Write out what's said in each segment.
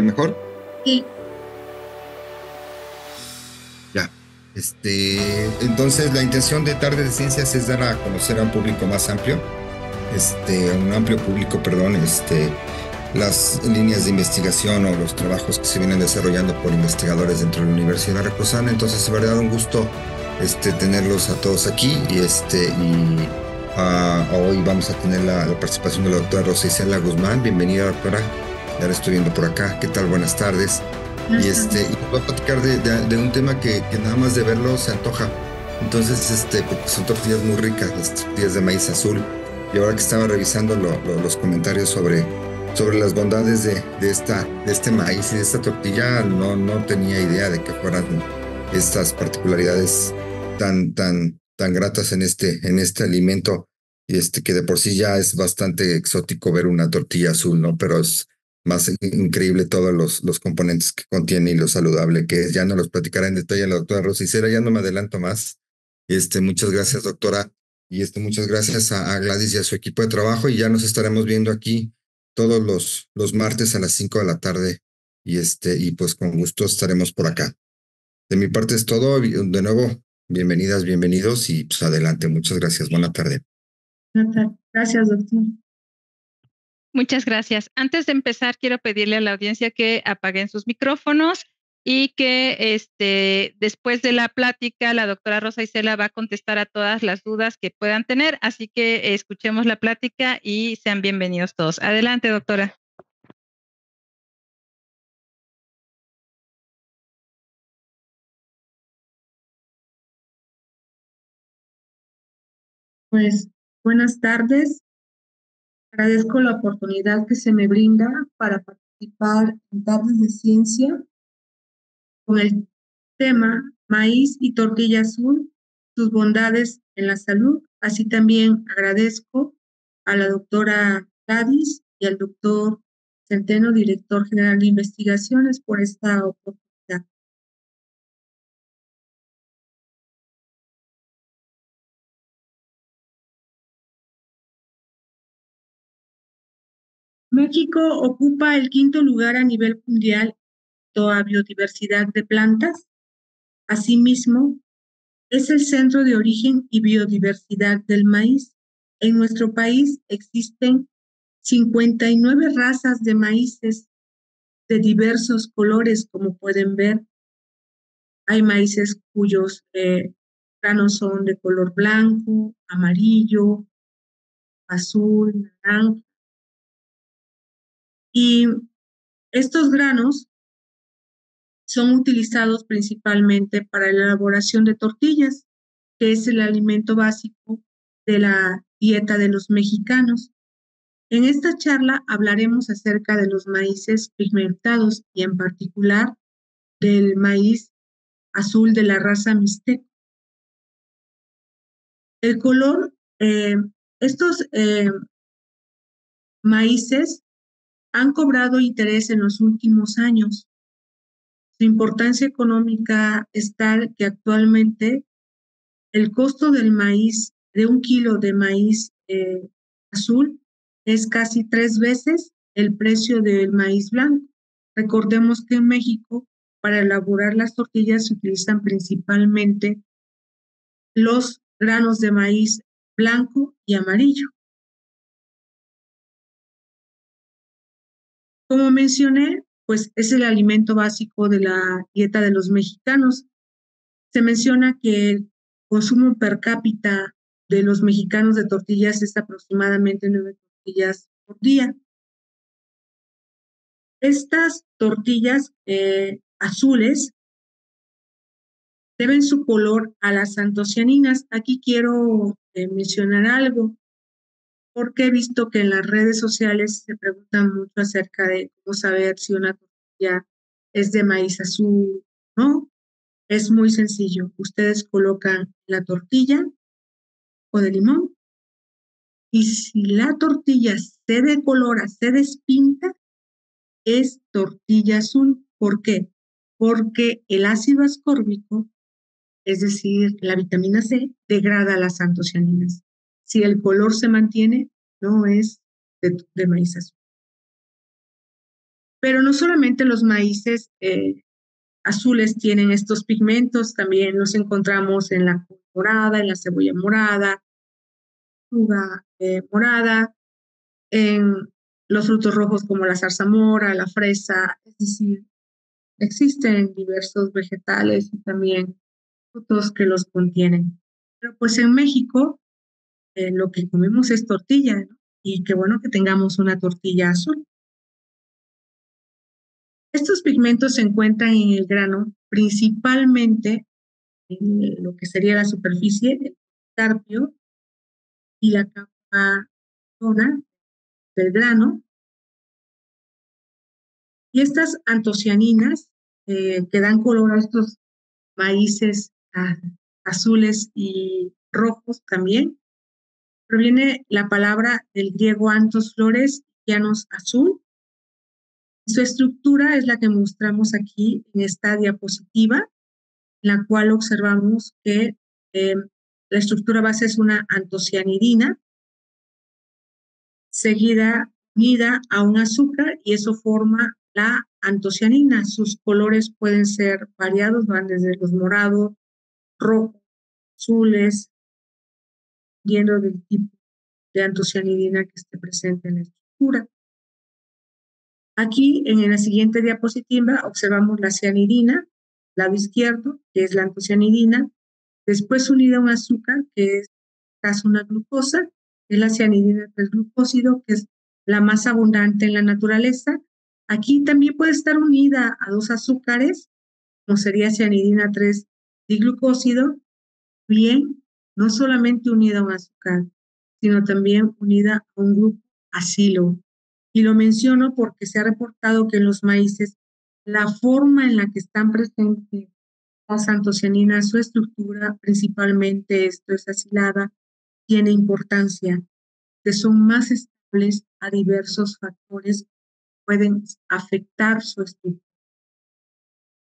¿Ya mejor? Sí. Ya. Este, entonces la intención de Tarde de Ciencias es dar a conocer a un público más amplio, este, a un amplio público, perdón, este, las líneas de investigación o los trabajos que se vienen desarrollando por investigadores dentro de la Universidad de Recosana. Entonces, es verdad, un gusto este, tenerlos a todos aquí y, este, y ah, hoy vamos a tener la, participación de la doctora Rosa Isela Guzmán. Bienvenida, doctora. Ya la estoy viendo por acá. ¿Qué tal? Buenas tardes. Y, este, y voy a platicar de, de, un tema que, que, nada más de verlo se antoja. Entonces, este, porque son tortillas muy ricas, las tortillas de maíz azul. Y ahora que estaba revisando los comentarios sobre sobre las bondades de, de, esta, de este maíz y de esta tortilla, no, no tenía idea de que fueran estas particularidades tan, tan, tan gratas en este, en este alimento, y este, que de por sí ya es bastante exótico ver una tortilla azul, ¿no? Pero es más increíble todos los, los componentes que contiene y lo saludable que es. Ya no los platicará en detalle la doctora Rosicera, ya no me adelanto más. Este, muchas gracias, doctora. Y este, muchas gracias a, Gladys y a su equipo de trabajo. Y ya nos estaremos viendo aquí todos los, los martes a las 5 de la tarde y, este, y pues con gusto estaremos por acá. De mi parte es todo. De nuevo, bienvenidas, bienvenidos y pues adelante. Muchas gracias. Buena tarde. Gracias, doctor. Muchas gracias. Antes de empezar, quiero pedirle a la audiencia que apaguen sus micrófonos y que este, después de la plática la doctora Rosa Isela va a contestar a todas las dudas que puedan tener, así que escuchemos la plática y sean bienvenidos todos. Adelante, doctora. Pues buenas tardes. Agradezco la oportunidad que se me brinda para participar en Tardes de Ciencia con el tema Maíz y tortilla azul, sus bondades en la salud. Así también agradezco a la doctora Gadis y al doctor Centeno, director general de investigaciones, por esta oportunidad. México ocupa el quinto lugar a nivel mundial a biodiversidad de plantas. Asimismo, es el centro de origen y biodiversidad del maíz. En nuestro país existen 59 razas de maíces de diversos colores, como pueden ver. Hay maíces cuyos eh, granos son de color blanco, amarillo, azul, naranja. Y estos granos son utilizados principalmente para la elaboración de tortillas, que es el alimento básico de la dieta de los mexicanos. En esta charla hablaremos acerca de los maíces pigmentados y en particular del maíz azul de la raza mixteco. El color, eh, estos eh, maíces han cobrado interés en los últimos años su importancia económica es tal que actualmente el costo del maíz, de un kilo de maíz eh, azul, es casi tres veces el precio del maíz blanco. Recordemos que en México, para elaborar las tortillas, se utilizan principalmente los granos de maíz blanco y amarillo. Como mencioné, pues es el alimento básico de la dieta de los mexicanos. Se menciona que el consumo per cápita de los mexicanos de tortillas es aproximadamente nueve tortillas por día. Estas tortillas eh, azules deben su color a las antocianinas. Aquí quiero eh, mencionar algo porque he visto que en las redes sociales se preguntan mucho acerca de cómo saber si una tortilla es de maíz azul, ¿no? Es muy sencillo. Ustedes colocan la tortilla o de limón y si la tortilla se decolora, se despinta, es tortilla azul. ¿Por qué? Porque el ácido ascórbico, es decir, la vitamina C, degrada las antocianinas si el color se mantiene, no es de, maíz azul. Pero no solamente los maíces eh, azules tienen estos pigmentos, también los encontramos en la morada, en la cebolla morada, eh, morada, en los frutos rojos como la zarzamora, la fresa, es decir, existen diversos vegetales y también frutos que los contienen. Pero pues en México eh, lo que comemos es tortilla, y qué bueno que tengamos una tortilla azul. Estos pigmentos se encuentran en el grano principalmente en lo que sería la superficie, el carpio y la capa zona del grano. Y estas antocianinas eh, que dan color a estos maíces azules y rojos también, proviene la palabra del griego antos flores, llanos azul. Su estructura es la que mostramos aquí en esta diapositiva, en la cual observamos que eh, la estructura base es una antocianidina, seguida unida a un azúcar y eso forma la antocianina. Sus colores pueden ser variados, van desde los morados, rojos, azules, yendo del tipo de antocianidina que esté presente en la estructura. Aquí en la siguiente diapositiva observamos la cianidina, lado izquierdo, que es la antocianidina, después unida a un azúcar, que es caso una glucosa, es la cianidina 3 glucósido, que es la más abundante en la naturaleza. Aquí también puede estar unida a dos azúcares, como sería cianidina 3 diglucósido, bien, no solamente unida a un azúcar, sino también unida a un grupo asilo. Y lo menciono porque se ha reportado que en los maíces la forma en la que están presentes las antocianinas, su estructura, principalmente esto es asilada, tiene importancia, que son más estables a diversos factores que pueden afectar su estructura.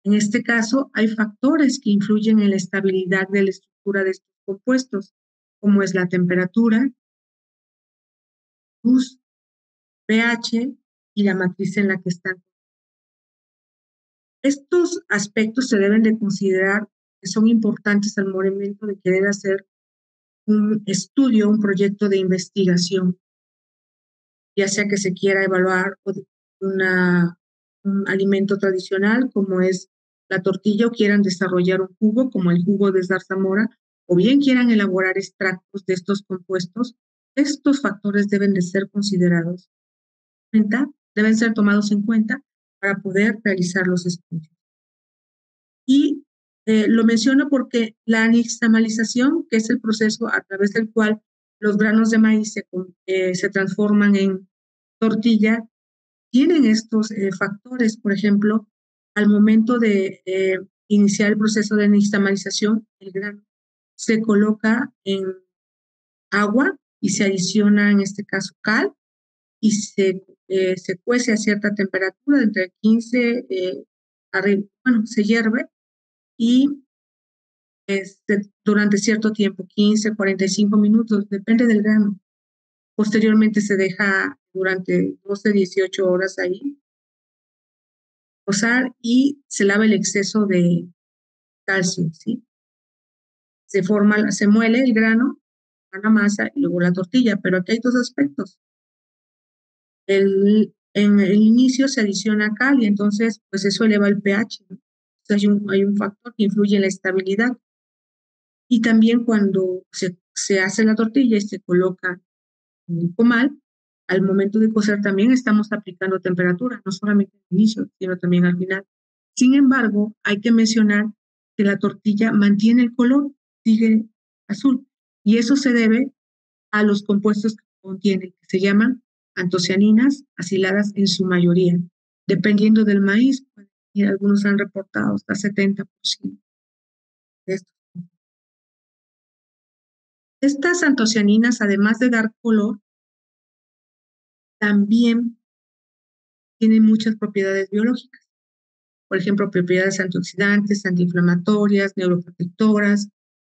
En este caso, hay factores que influyen en la estabilidad de la estructura de estos compuestos, como es la temperatura, luz, pH y la matriz en la que están. Estos aspectos se deben de considerar que son importantes al momento de querer hacer un estudio, un proyecto de investigación, ya sea que se quiera evaluar un alimento tradicional como es la tortilla o quieran desarrollar un jugo como el jugo de zarzamora o bien quieran elaborar extractos de estos compuestos, estos factores deben de ser considerados, deben ser tomados en cuenta para poder realizar los estudios. Y eh, lo menciono porque la nixtamalización, que es el proceso a través del cual los granos de maíz se, eh, se transforman en tortilla, tienen estos eh, factores. Por ejemplo, al momento de iniciar el proceso de nixtamalización, el grano se coloca en agua y se adiciona, en este caso, cal y se, se cuece a cierta temperatura, entre 15, arriba, bueno, se hierve y durante cierto tiempo, 15, 45 minutos, depende del grano. Posteriormente se deja durante 12, 18 horas ahí posar y se lava el exceso de calcio, ¿sí? Se forma, se muele el grano, la masa y luego la tortilla, pero aquí hay dos aspectos. El, en el inicio se adiciona cal y entonces pues eso eleva el pH. ¿no? hay un, hay un factor que influye en la estabilidad. Y también cuando se, se hace la tortilla y se coloca en el comal, al momento de cocer también estamos aplicando temperatura, no solamente al inicio, sino también al final. Sin embargo, hay que mencionar que la tortilla mantiene el color, sigue azul, y eso se debe a los compuestos que contiene, que se llaman antocianinas aciladas en su mayoría. Dependiendo del maíz, y algunos han reportado hasta 70% de estos. Estas antocianinas, además de dar color, también tienen muchas propiedades biológicas. Por ejemplo, propiedades antioxidantes, antiinflamatorias, neuroprotectoras,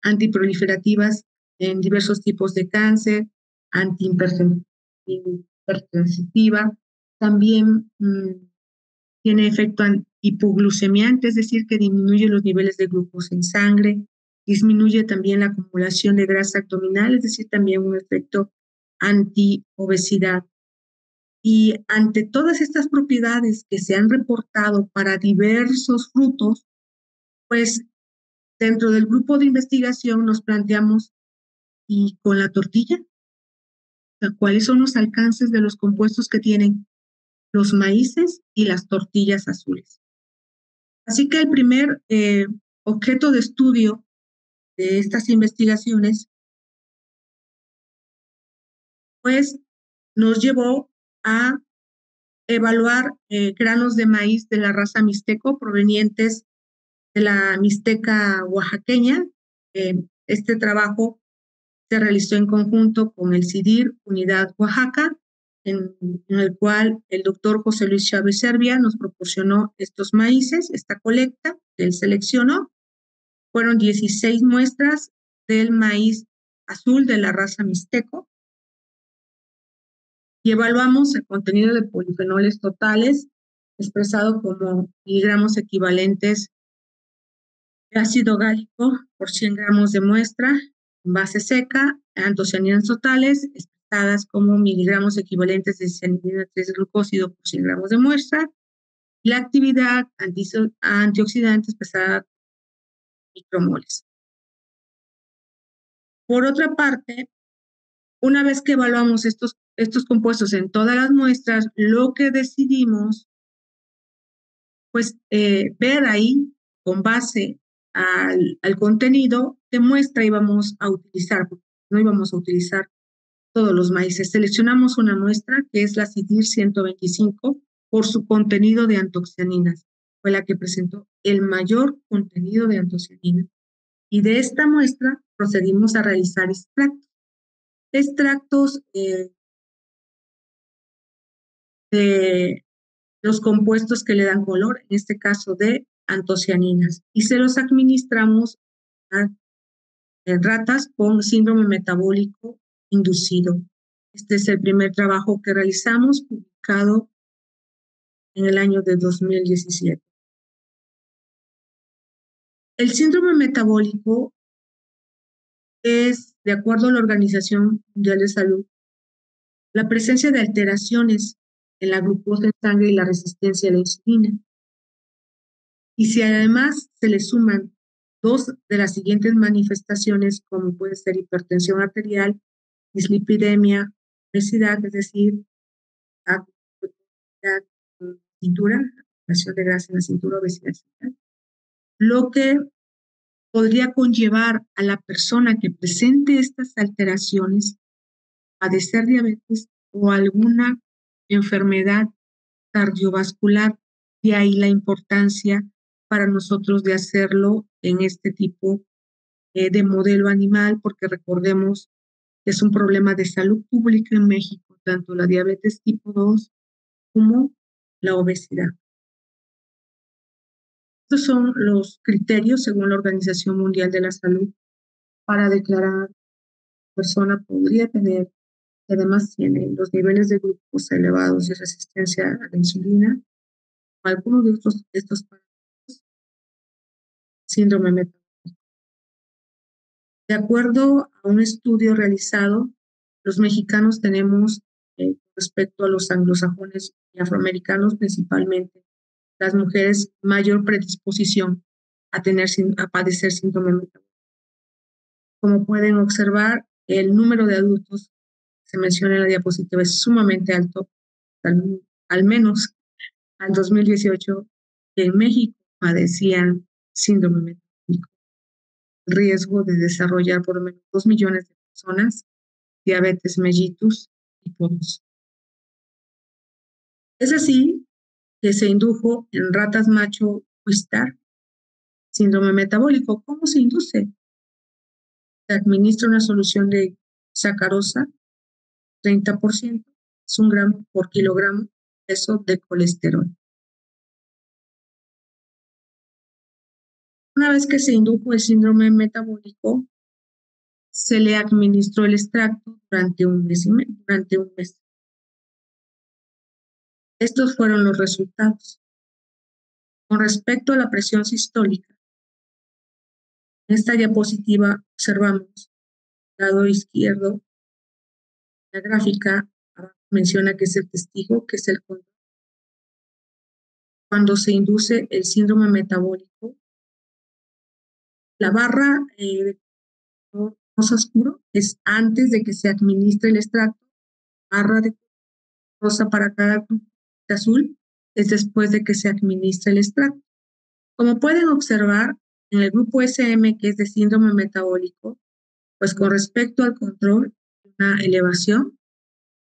antiproliferativas en diversos tipos de cáncer, antihipertensiva, también mm, tiene efecto hipoglucemiante, es decir, que disminuye los niveles de glucosa en sangre, disminuye también la acumulación de grasa abdominal, es decir, también un efecto anti-obesidad. Y ante todas estas propiedades que se han reportado para diversos frutos, pues dentro del grupo de investigación nos planteamos, ¿y con la tortilla? ¿Cuáles son los alcances de los compuestos que tienen los maíces y las tortillas azules? Así que el primer eh, objeto de estudio de estas investigaciones, pues nos llevó a evaluar eh, granos de maíz de la raza mixteco provenientes de la mixteca oaxaqueña. Eh, este trabajo se realizó en conjunto con el CIDIR Unidad Oaxaca, en, el cual el doctor José Luis Chávez Servia nos proporcionó estos maíces, esta colecta que él seleccionó. Fueron 16 muestras del maíz azul de la raza mixteco y evaluamos el contenido de polifenoles totales expresado como miligramos equivalentes ácido gálico por 100 gramos de muestra base seca, antocianinas totales expresadas como miligramos equivalentes de cianidina 3 glucósido por 100 gramos de muestra, la actividad antioxidante expresada micromoles. Por otra parte, una vez que evaluamos estos estos compuestos en todas las muestras, lo que decidimos, pues eh, ver ahí con base al, contenido de muestra íbamos a utilizar, no íbamos a utilizar todos los maíces. Seleccionamos una muestra que es la CIDIR 125 por su contenido de antocianinas. Fue la que presentó el mayor contenido de antocianinas. Y de esta muestra procedimos a realizar extractos. Extractos eh, de los compuestos que le dan color, en este caso de antocianinas, y se los administramos a ratas con síndrome metabólico inducido. Este es el primer trabajo que realizamos, publicado en el año de 2017. El síndrome metabólico es, de acuerdo a la Organización Mundial de Salud, la presencia de alteraciones en la glucosa en sangre y la resistencia a la insulina. Y si además se le suman dos de las siguientes manifestaciones, como puede ser hipertensión arterial, dislipidemia, obesidad, es decir, cintura, de grasa en la cintura, obesidad, lo que podría conllevar a la persona que presente estas alteraciones a padecer diabetes o alguna enfermedad cardiovascular. De ahí la importancia para nosotros de hacerlo en este tipo eh, de modelo animal, porque recordemos que es un problema de salud pública en México, tanto la diabetes tipo 2 como la obesidad. Estos son los criterios según la Organización Mundial de la Salud para declarar persona podría tener además tiene los niveles de glucosa elevados y resistencia a la insulina, algunos de estos, estos parámetros, síndrome metabólico. De acuerdo a un estudio realizado, los mexicanos tenemos, eh, respecto a los anglosajones y afroamericanos, principalmente las mujeres, mayor predisposición a, tener, a padecer síndrome metabólico. Como pueden observar, el número de adultos se menciona en la diapositiva es sumamente alto, al, menos al 2018 en México padecían síndrome metabólico. Riesgo de desarrollar por lo menos 2 millones de personas diabetes mellitus y POMS. Es así que se indujo en ratas macho Wistar síndrome metabólico. ¿Cómo se induce? Se administra una solución de sacarosa 30%, es un gramo por kilogramo peso de colesterol. Una vez que se indujo el síndrome metabólico, se le administró el extracto durante un mes. Durante un mes. Estos fueron los resultados. Con respecto a la presión sistólica, en esta diapositiva observamos lado izquierdo la gráfica menciona que es el testigo, que es el. Cuando se induce el síndrome metabólico, la barra eh, de rosa oscuro es antes de que se administre el extracto, barra de rosa para cada azul es después de que se administre el extracto. Como pueden observar, en el grupo SM, que es de síndrome metabólico, pues con respecto al control, una elevación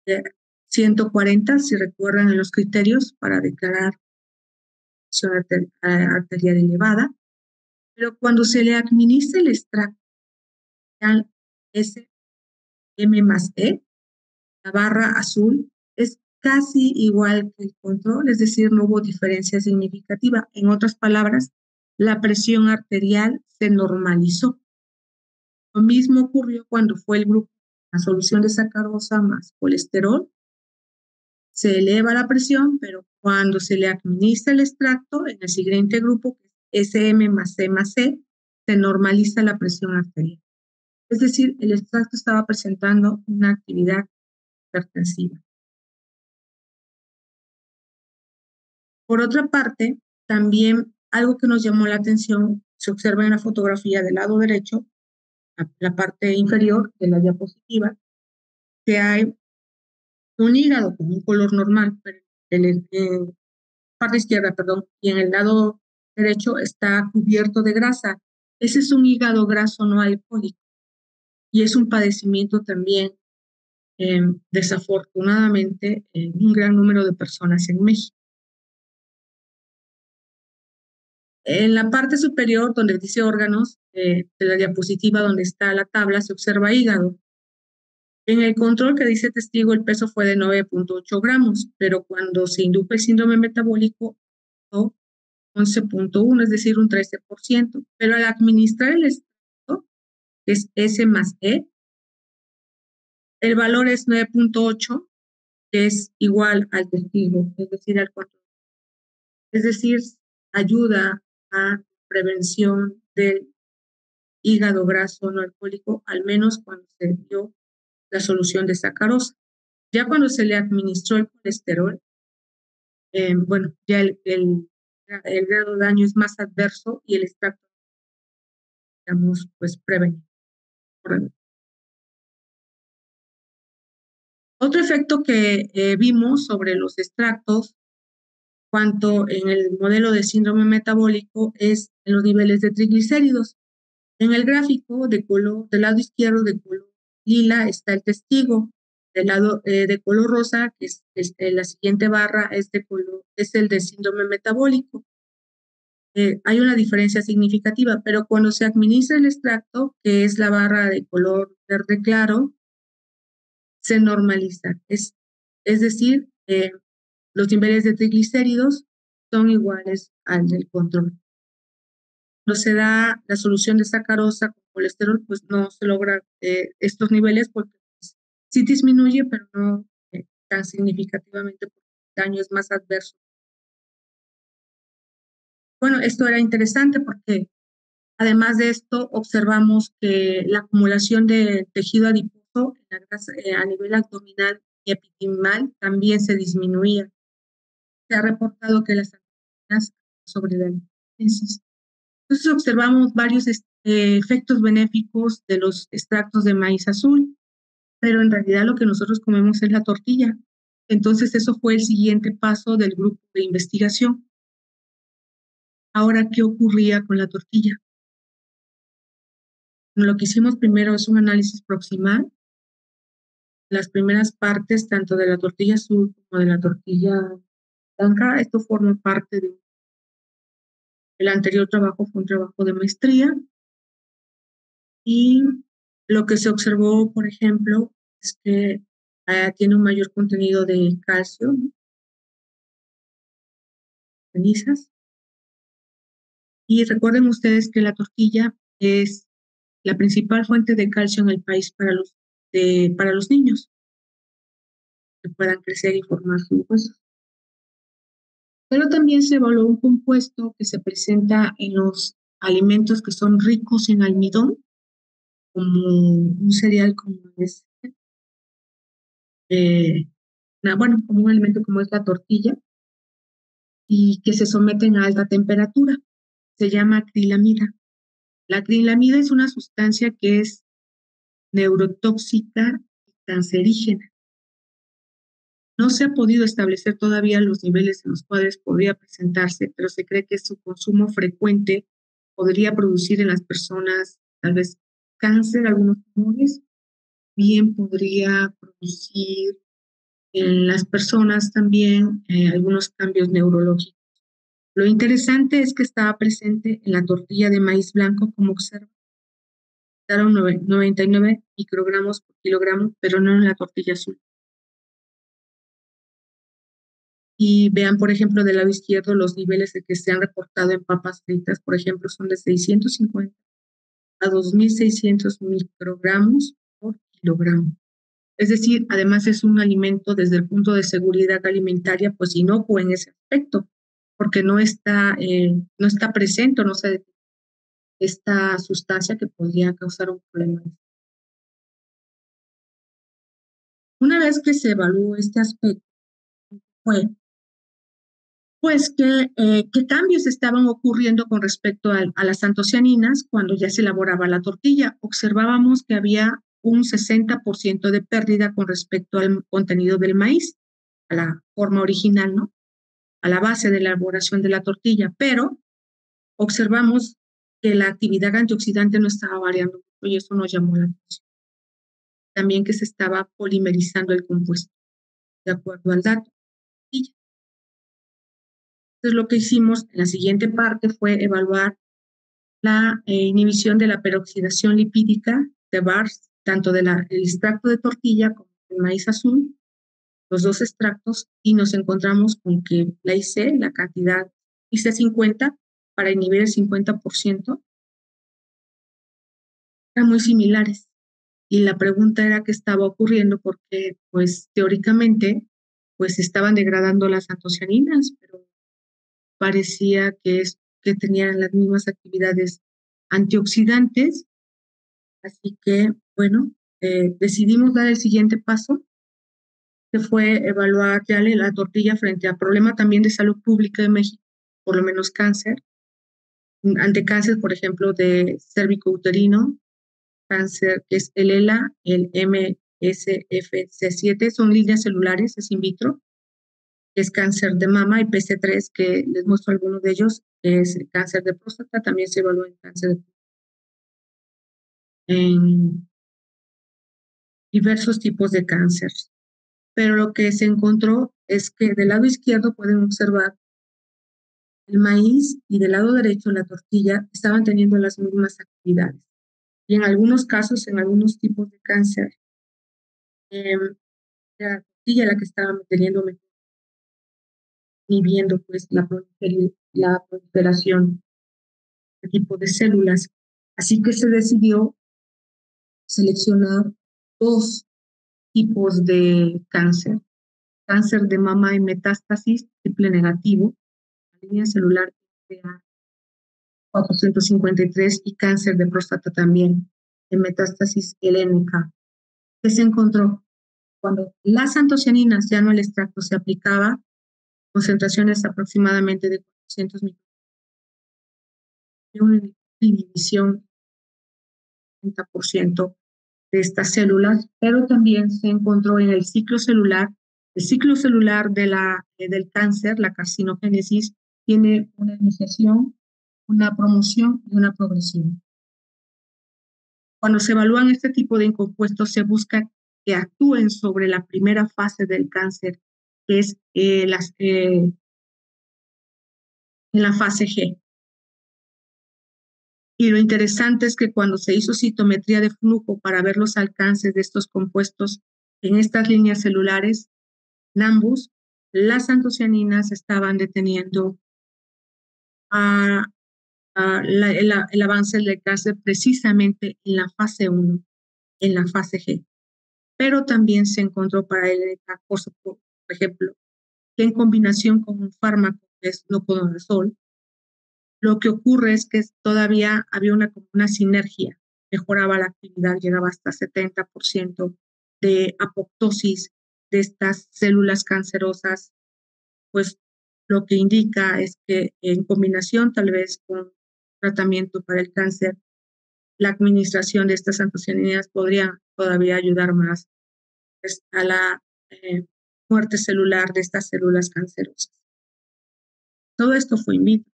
de 140, si recuerdan en los criterios para declarar presión arterial elevada, pero cuando se le administra el extracto S M más E, la barra azul es casi igual que el control, es decir, no hubo diferencia significativa. En otras palabras, la presión arterial se normalizó. Lo mismo ocurrió cuando fue el grupo, la solución de sacarosa más colesterol. Se eleva la presión, pero cuando se le administra el extracto, en el siguiente grupo, SM más C más C, se normaliza la presión arterial. Es decir, el extracto estaba presentando una actividad hipertensiva. Por otra parte, también algo que nos llamó la atención se observa en la fotografía del lado derecho la parte inferior de la diapositiva, que hay un hígado con un color normal, en la parte izquierda, perdón, y en el lado derecho está cubierto de grasa. Ese es un hígado graso no alcohólico y es un padecimiento también, em, desafortunadamente, en un gran número de personas en México. En la parte superior, donde dice órganos, eh, de la diapositiva donde está la tabla, se observa hígado. En el control que dice testigo, el peso fue de 9.8 gramos, pero cuando se indujo el síndrome metabólico, 11.1, es decir, un 13%. Pero al administrar el estado, que es S más E, el valor es 9.8, que es igual al testigo, es decir, al control. Es decir, ayuda a prevención del hígado graso no alcohólico, al menos cuando se dio la solución de sacarosa. Ya cuando se le administró el colesterol, eh, bueno, ya el, grado de daño es más adverso y el extracto, digamos, pues prevenir. Otro efecto que eh, vimos sobre los extractos cuanto en el modelo de síndrome metabólico es en los niveles de triglicéridos. En el gráfico de color, del lado izquierdo de color lila está el testigo, del lado eh, de color rosa, que es, eh, la siguiente barra es, de color, es el de síndrome metabólico. Eh, hay una diferencia significativa, pero cuando se administra el extracto, que es la barra de color verde claro, se normaliza. Es, es decir, los niveles de triglicéridos son iguales al del control. Cuando se da la solución de sacarosa con colesterol, pues no se logra eh, estos niveles porque sí disminuye, pero no eh, tan significativamente porque el daño es más adverso. Bueno, esto era interesante porque además de esto observamos que la acumulación de tejido adiposo eh, a nivel abdominal y epidimal también se disminuía se ha reportado que las antocianinas sobre la. Entonces observamos varios este, efectos benéficos de los extractos de maíz azul, pero en realidad lo que nosotros comemos es la tortilla. Entonces eso fue el siguiente paso del grupo de investigación. Ahora, ¿qué ocurría con la tortilla? Lo que hicimos primero es un análisis proximal. Las primeras partes, tanto de la tortilla azul como de la tortilla esto forma parte de el anterior trabajo fue un trabajo de maestría y lo que se observó, por ejemplo, es que ah, tiene un mayor contenido de calcio, cenizas. Y recuerden ustedes que la tortilla es la principal fuente de calcio en el país para los, para los niños que puedan crecer y formar sus huesos. Pero también se evaluó un compuesto que se presenta en los alimentos que son ricos en almidón, como un cereal como es, eh, bueno, como un alimento como es la tortilla, y que se someten a alta temperatura. Se llama acrilamida. La acrilamida es una sustancia que es neurotóxica y cancerígena. No se ha podido establecer todavía los niveles en los cuales podría presentarse, pero se cree que su consumo frecuente podría producir en las personas tal vez cáncer, algunos tumores, bien podría producir en las personas también eh, algunos cambios neurológicos. Lo interesante es que estaba presente en la tortilla de maíz blanco, como observa. Daron 99 microgramos por kilogramo, pero no en la tortilla azul. Y vean, por ejemplo, del lado izquierdo los niveles de que se han reportado en papas fritas, por ejemplo, son de 650 a 2.600 microgramos por kilogramo. Es decir, además es un alimento desde el punto de seguridad alimentaria, pues inocuo en ese aspecto, porque no está, eh, no está presente no se esta sustancia que podría causar un problema. Una vez que se evaluó este aspecto, fue pues que, eh, qué cambios estaban ocurriendo con respecto a, a, las antocianinas cuando ya se elaboraba la tortilla. Observábamos que había un 60% de pérdida con respecto al contenido del maíz, a la forma original, ¿no? A la base de la elaboración de la tortilla, pero observamos que la actividad antioxidante no estaba variando y eso nos llamó la atención. También que se estaba polimerizando el compuesto, de acuerdo al dato. Entonces lo que hicimos en la siguiente parte fue evaluar la eh, inhibición de la peroxidación lipídica de BARS tanto del extracto de tortilla como del maíz azul, los dos extractos, y nos encontramos con que la IC, la cantidad IC50, para inhibir el 50%, eran muy similares. Y la pregunta era qué estaba ocurriendo porque, pues, teóricamente, pues estaban degradando las antocianinas, pero parecía que, es, que tenían las mismas actividades antioxidantes. Así que bueno, eh, decidimos dar el siguiente paso, que fue evaluar ya la tortilla frente a problema también de salud pública de México, por lo menos cáncer, ante cáncer, por ejemplo, de cérvico-uterino, cáncer que es el ELA, el MSFC7, son líneas celulares, es in vitro, es cáncer de mama y PC3, que les muestro algunos de ellos, es cáncer de próstata, también se evaluó en cáncer de en diversos tipos de cáncer. Pero lo que se encontró es que del lado izquierdo pueden observar el maíz y del lado derecho la tortilla estaban teniendo las mismas actividades. Y en algunos casos, en algunos tipos de cáncer, eh, la tortilla la que estaba teniendo mejor, viendo pues la, la proliferación de tipo de células. Así que se decidió seleccionar dos tipos de cáncer. Cáncer de mama en metástasis triple negativo, línea celular 453 y cáncer de próstata también en metástasis helénica. ¿Qué se encontró? Cuando las antocianinas, ya no el extracto, se aplicaba, concentraciones aproximadamente de 400 microgramos. Una inhibición 30% de estas células, pero también se encontró en el ciclo celular. El ciclo celular de la, eh, del cáncer, la carcinogénesis, tiene una iniciación, una promoción y una progresión. Cuando se evalúan este tipo de compuestos, se busca que actúen sobre la primera fase del cáncer, que es eh, las, eh, la fase G. Y lo interesante es que cuando se hizo citometría de flujo para ver los alcances de estos compuestos en estas líneas celulares, NAMBUS, las antocianinas estaban deteniendo a, el, avance del cáncer precisamente en la fase 1, en la fase G. Pero también se encontró para el ejemplo, que en combinación con un fármaco es no con el sol, lo que ocurre es que todavía había una, una sinergia, mejoraba la actividad, llegaba hasta 70% de apoptosis de estas células cancerosas, pues lo que indica es que en combinación tal vez con tratamiento para el cáncer, la administración de estas antocianinas podría todavía ayudar más pues, a la eh, muerte celular de estas células cancerosas. Todo esto fue in vitro.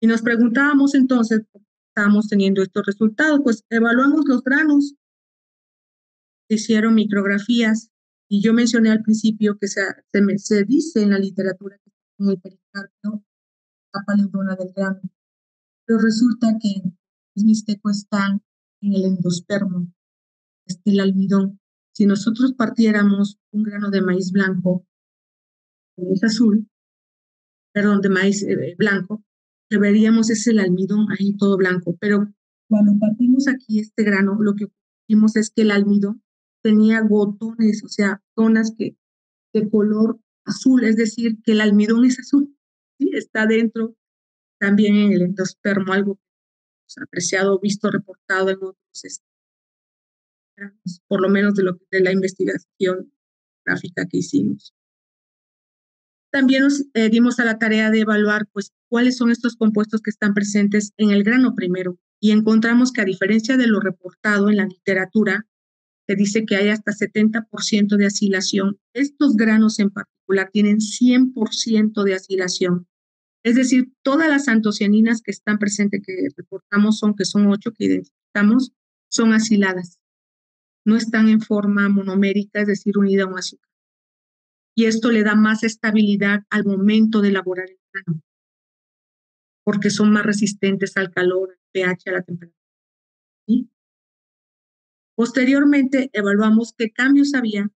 Y nos preguntábamos entonces, estábamos teniendo estos resultados? Pues evaluamos los granos, hicieron micrografías y yo mencioné al principio que se, se, se dice en la literatura que es muy pericardio, capa neurona del grano, pero resulta que el misteco está en el endospermo, este el almidón. Si nosotros partiéramos un grano de maíz blanco, maíz azul, perdón, de maíz eh, blanco, que veríamos es el almidón ahí todo blanco, pero cuando partimos aquí este grano, lo que vimos es que el almidón tenía gotones, o sea, zonas que de color azul, es decir, que el almidón es azul, ¿sí? está dentro también en el endospermo, algo que hemos apreciado, visto, reportado en otros, este, por lo menos de, lo, de la investigación gráfica que hicimos. También nos eh, dimos a la tarea de evaluar pues, cuáles son estos compuestos que están presentes en el grano primero y encontramos que a diferencia de lo reportado en la literatura, que dice que hay hasta 70% de asilación, estos granos en particular tienen 100% de asilación. Es decir, todas las antocianinas que están presentes, que reportamos son, que son ocho que identificamos, son asiladas. No están en forma monomérica, es decir, unida a un azúcar y esto le da más estabilidad al momento de elaborar el grano, porque son más resistentes al calor, al pH, a la temperatura. Posteriormente evaluamos qué cambios había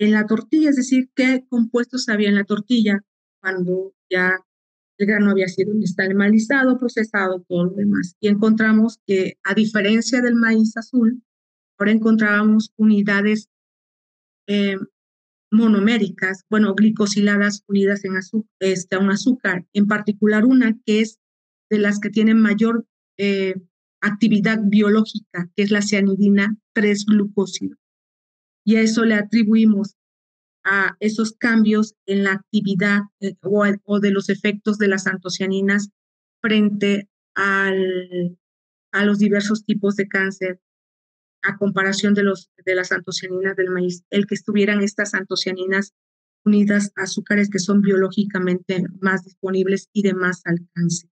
en la tortilla, es decir, qué compuestos había en la tortilla cuando ya el grano había sido animalizado, procesado, todo lo demás. Y encontramos que, a diferencia del maíz azul, ahora encontrábamos unidades eh, monoméricas, bueno, glicosiladas unidas este, a un azúcar, en particular una que es de las que tienen mayor eh, actividad biológica, que es la cianidina 3-glucósido. Y a eso le atribuimos a esos cambios en la actividad eh, o, o, de los efectos de las antocianinas frente al, a los diversos tipos de cáncer a comparación de, los, de las antocianinas del maíz, el que estuvieran estas antocianinas unidas a azúcares que son biológicamente más disponibles y de más alcance.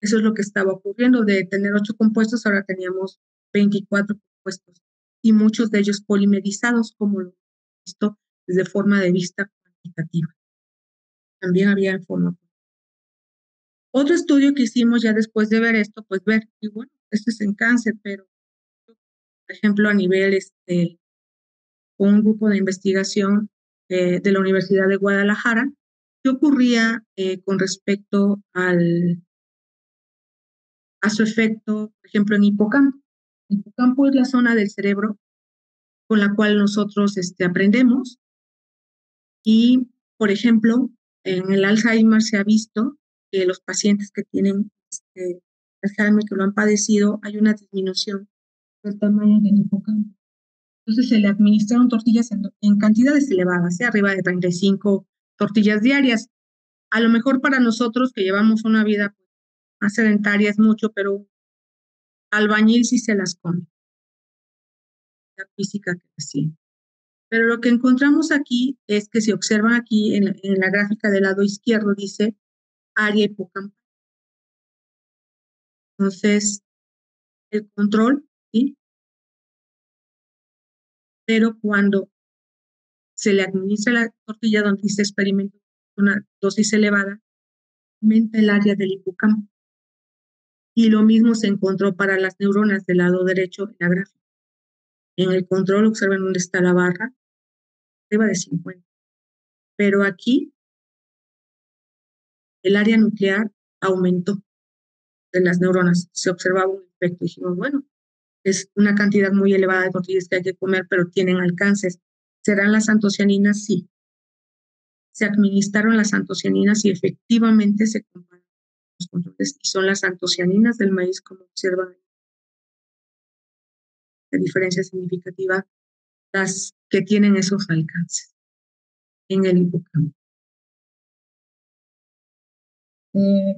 Eso es lo que estaba ocurriendo. De tener ocho compuestos, ahora teníamos 24 compuestos y muchos de ellos polimerizados, como lo hemos visto desde forma de vista cuantitativa. También había en forma. Otro estudio que hicimos ya después de ver esto, pues ver, y bueno, esto es en cáncer, pero por ejemplo, a nivel, este, un grupo de investigación eh, de la Universidad de Guadalajara, qué ocurría eh, con respecto al, a su efecto, por ejemplo, en hipocampo. El hipocampo es la zona del cerebro con la cual nosotros este, aprendemos y, por ejemplo, en el Alzheimer se ha visto que los pacientes que tienen este, Alzheimer, que lo han padecido, hay una disminución el tamaño del hipocampo. Entonces se le administraron tortillas en, cantidades elevadas, ¿eh? arriba de 35 tortillas diarias. A lo mejor para nosotros que llevamos una vida más sedentaria es mucho, pero albañil sí se las come. La física que sí. Pero lo que encontramos aquí es que si observan aquí en, en la gráfica del lado izquierdo dice área hipocampal. Entonces, el control ¿sí? Pero cuando se le administra la tortilla donde se experimenta una dosis elevada, aumenta el área del hipocampo. Y lo mismo se encontró para las neuronas del lado derecho en la gráfica. En el control observen dónde está la barra, arriba de 50. Pero aquí el área nuclear aumentó de las neuronas. Se observaba un efecto. Dijimos, bueno, es una cantidad muy elevada de tortillas que hay que comer, pero tienen alcances. ¿Serán las antocianinas? Sí. se administraron las antocianinas y efectivamente se comparan los controles y son las antocianinas del maíz como observan la diferencia significativa las que tienen esos alcances en el hipocampo. Eh,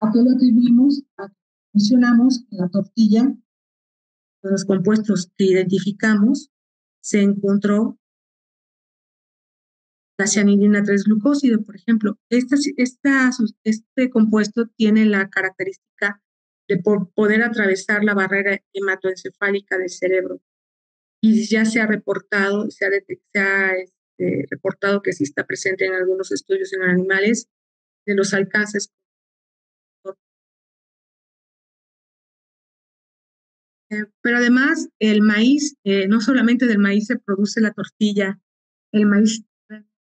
aquí lo que vimos, mencionamos en la tortilla, los compuestos que identificamos, se encontró la cianidina 3-glucósido, por ejemplo. Este compuesto tiene la característica de poder atravesar la barrera hematoencefálica del cerebro. Y ya se ha reportado, se ha, se ha este, reportado que sí está presente en algunos estudios en animales de los alcances. Eh, pero además, el maíz, eh, no solamente del maíz se produce la tortilla, el maíz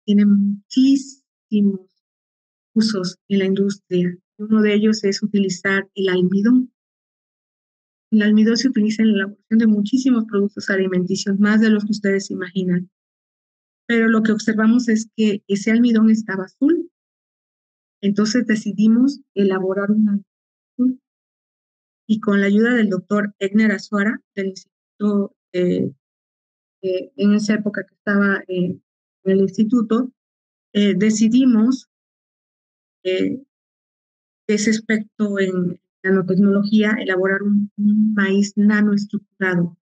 tiene muchísimos usos en la industria. Uno de ellos es utilizar el almidón. El almidón se utiliza en la elaboración de muchísimos productos alimenticios, más de los que ustedes imaginan. Pero lo que observamos es que ese almidón estaba azul. Entonces decidimos elaborar un almidón azul. Y con la ayuda del doctor Egner Azuara, del Instituto, eh, eh, en esa época que estaba eh, en el instituto, eh, decidimos eh, ese aspecto en nanotecnología, elaborar un, maíz nanoestructurado.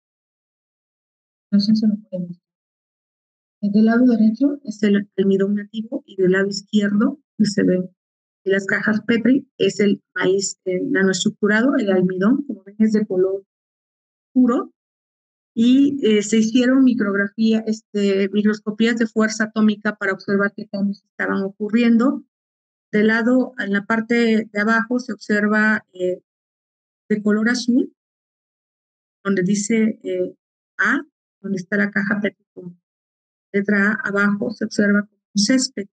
Entonces se lo podemos. Del lado derecho es el almidón nativo y del lado izquierdo, se ven en las cajas Petri, es el maíz eh, nanoestructurado, el almidón, como ven es de color puro, y eh, se hicieron micrografía, este, microscopías de fuerza atómica para observar qué cambios estaban ocurriendo. De lado, en la parte de abajo se observa eh, de color azul, donde dice eh, A, donde está la caja PET letra A, abajo se observa como un césped.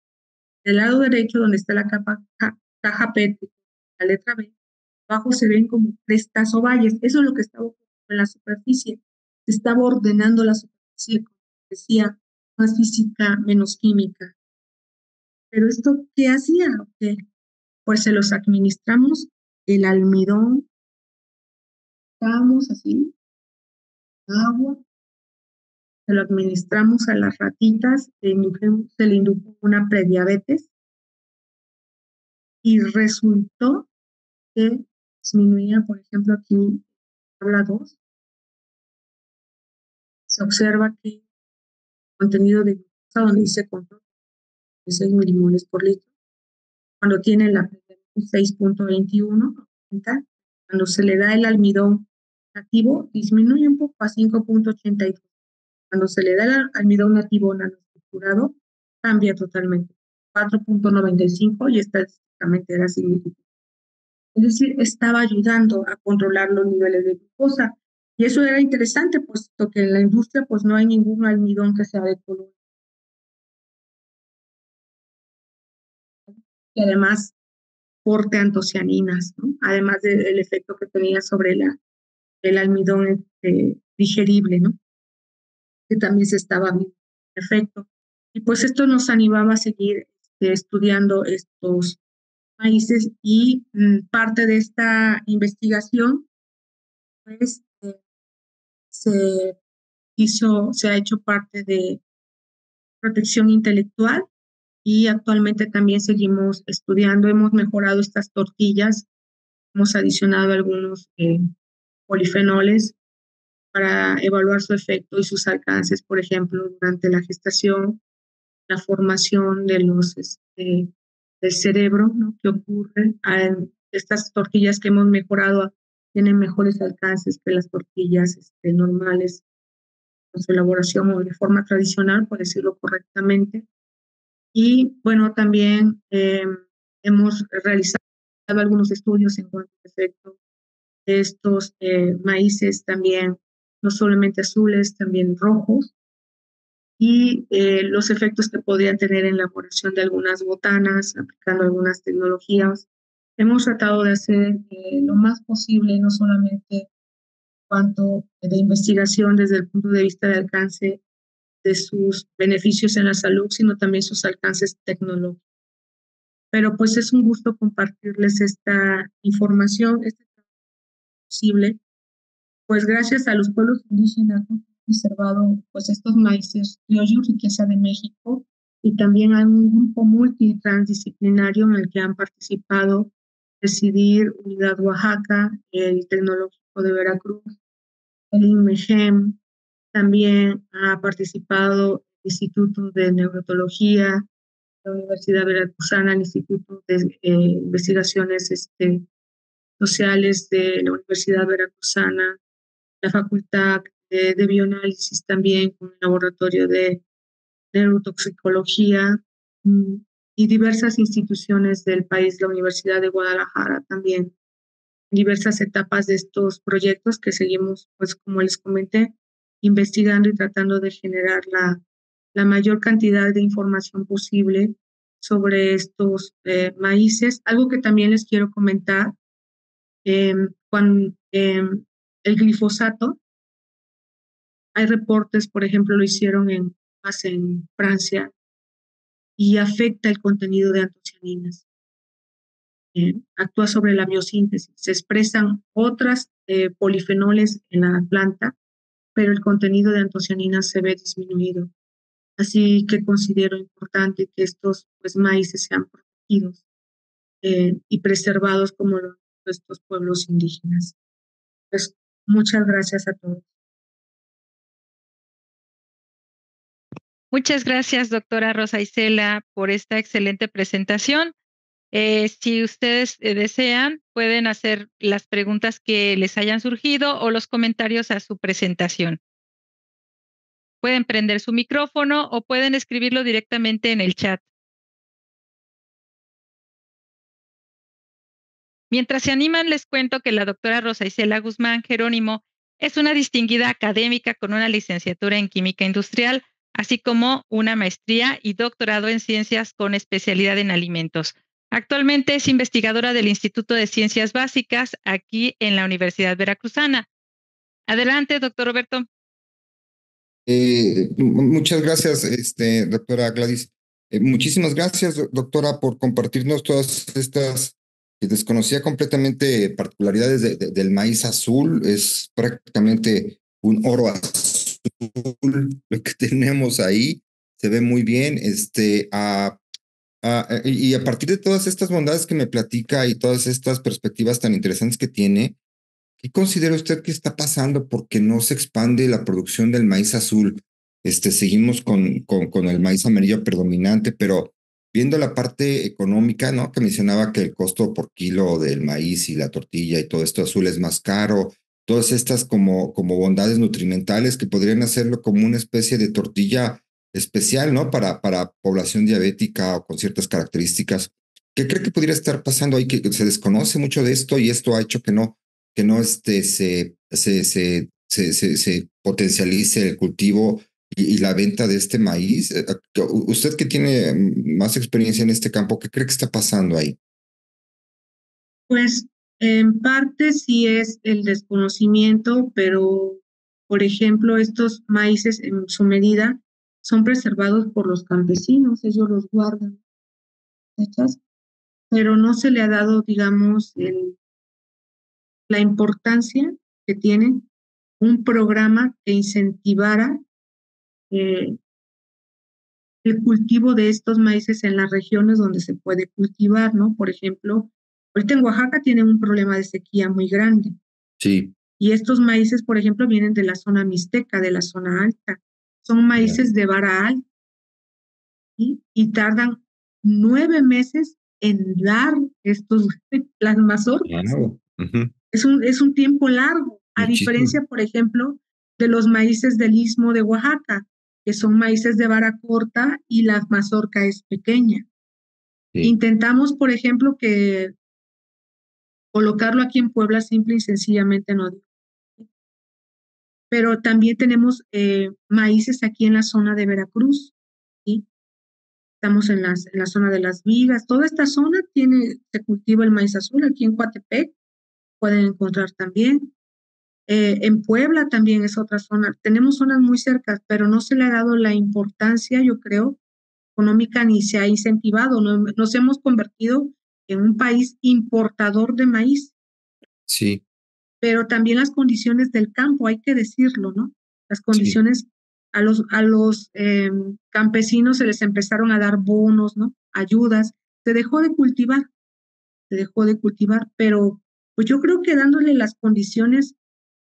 Del lado derecho, donde está la capa, caja PET, la letra B, abajo se ven como crestas o valles. Eso es lo que está ocurriendo en la superficie se estaba ordenando la superficie, como decía, más física, menos química. Pero esto, ¿qué hacía? Pues se los administramos el almidón, estábamos así, agua, se lo administramos a las ratitas, se le indujo una prediabetes. Y resultó que disminuía, por ejemplo, aquí habla 2, se observa que el contenido de glucosa, donde dice control, de 6 milimoles por litro, cuando tiene la 6.21, cuando se le da el almidón nativo, disminuye un poco a 5.82. Cuando se le da el almidón nativo nanoestructurado, cambia totalmente, 4.95 y estadísticamente era significativo. Es decir, estaba ayudando a controlar los niveles de glucosa y eso era interesante, puesto que en la industria pues no hay ningún almidón que sea de color. Y además porte antocianinas, ¿no? además del efecto que tenía sobre la, el almidón este, digerible, ¿no? También se estaba viendo efecto. Y pues esto nos animaba a seguir este, estudiando estos países y mm, parte de esta investigación pues se hizo, se ha hecho parte de protección intelectual y actualmente también seguimos estudiando, hemos mejorado estas tortillas, hemos adicionado algunos eh, polifenoles para evaluar su efecto y sus alcances, por ejemplo, durante la gestación, la formación de los, este, del cerebro, ¿no? que ocurre. En estas tortillas que hemos mejorado tienen mejores alcances que las tortillas este, normales con su elaboración o de forma tradicional, por decirlo correctamente. Y bueno, también eh, hemos realizado algunos estudios en cuanto al efecto de estos eh, maíces también, no solamente azules, también rojos, y eh, los efectos que podrían tener en la elaboración de algunas botanas, aplicando algunas tecnologías hemos tratado de hacer eh, lo más posible, no solamente cuanto de investigación desde el punto de vista de alcance de sus beneficios en la salud, sino también sus alcances tecnológicos. Pero pues es un gusto compartirles esta información, este posible, pues gracias a los pueblos indígenas han preservado pues estos maíces criollos, riqueza de México, y también hay un grupo multitransdisciplinario en el que han participado Decidir Unidad Oaxaca, el Tecnológico de Veracruz, el INMEGEM, también ha participado el Instituto de Neurotología, la Universidad Veracruzana, el Instituto de eh, Investigaciones este, Sociales de la Universidad Veracruzana, la Facultad de, de Bioanálisis también, con el Laboratorio de Neurotoxicología mm, y diversas instituciones del país, la Universidad de Guadalajara también, diversas etapas de estos proyectos que seguimos, pues como les comenté, investigando y tratando de generar la, la mayor cantidad de información posible sobre estos eh, maíces. Algo que también les quiero comentar, eh, cuando em, el glifosato, hay reportes, por ejemplo, lo hicieron en, en Francia, y afecta el contenido de antocianinas. Actúa sobre la biosíntesis. Se expresan otras eh, polifenoles en la planta pero el contenido de antocianinas se ve disminuido. Así que considero importante que estos pues, maíces sean protegidos eh, y preservados como los, estos pueblos indígenas. Pues muchas gracias a todos. Muchas gracias, doctora Rosa Isela, por esta excelente presentación. Eh, si ustedes eh, desean, pueden hacer las preguntas que les hayan surgido o los comentarios a su presentación. Pueden prender su micrófono o pueden escribirlo directamente en el chat. Mientras se animan, les cuento que la doctora Rosa Isela Guzmán Jerónimo es una distinguida académica con una licenciatura en química industrial, así como una maestría y doctorado en ciencias con especialidad en alimentos. Actualmente es investigadora del Instituto de Ciencias Básicas aquí en la Universidad Veracruzana. Adelante, doctor Roberto. Eh, muchas gracias, este, doctora Gladys. Eh, muchísimas gracias, doctora, por compartirnos todas estas desconocía completamente particularidades del maíz azul. Es prácticamente un oro azul lo que tenemos ahí. Se ve muy bien. Este, eh, y a partir de todas estas bondades que me platica y todas estas perspectivas tan interesantes que tiene, ¿qué considera usted que está pasando porque no se expande la producción del maíz azul? Este, seguimos con, con, con el maíz amarillo predominante, pero viendo la parte económica, ¿no? Que mencionaba que el costo por kilo del maíz y la tortilla y todo esto azul es más caro, todas estas como, como bondades nutrimentales que podrían hacerlo como una especie de tortilla especial, ¿no? Para, para población diabética o con ciertas características. ¿Qué cree que podría estar pasando ahí? Que se desconoce mucho de esto y esto ha hecho que no, que no este, se, se, se, se, se potencialice el cultivo y, la venta de este maíz. Eh, eh, usted que tiene más experiencia en este campo, ¿qué cree que está pasando ahí? Pues en parte sí es el desconocimiento, pero por ejemplo, estos maíces en su medida son preservados por los campesinos, ellos los guardan, pero no se le ha dado, digamos, la importancia que tiene un programa que incentivara eh, el cultivo de estos maíces en las regiones donde se puede cultivar, ¿no? Por ejemplo, ahorita en Oaxaca tienen un problema de sequía muy grande. Sí. Y estos maíces, por ejemplo, vienen de la zona mixteca, de la zona alta son maíces de vara alta y tardan nueve meses en dar estos, las mazorcas. es, un, es un tiempo largo, a diferencia, por ejemplo, de los maíces del istmo de Oaxaca, que son maíces de vara corta y la mazorca es pequeña. Intentamos, por ejemplo, que colocarlo aquí en Puebla simple y sencillamente no pero también tenemos eh, maíces aquí en la zona de Veracruz, ¿sí? Estamos en, las, en la zona de las vigas, toda esta zona tiene, se cultiva el maíz azul, aquí en Coatepec pueden encontrar también. Eh, en Puebla también es otra zona. Tenemos zonas muy cercas, pero no se le ha dado la importancia, yo creo, económica ni se ha incentivado. Nos, hemos convertido en un país importador de maíz. Sí. Pero también las condiciones del campo, hay que decirlo, ¿no? Las condiciones a los, a los em, campesinos se les empezaron a dar bonos, ¿no? Ayudas. Se dejó de cultivar, se dejó de cultivar, pero pues yo creo que dándole las condiciones